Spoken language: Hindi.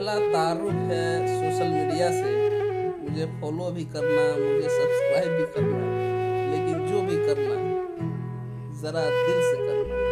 पहला तारुफ है सोशल मीडिया से। मुझे फॉलो भी करना, मुझे सब्सक्राइब भी करना, लेकिन जो भी करना, ज़रा दिल से करना।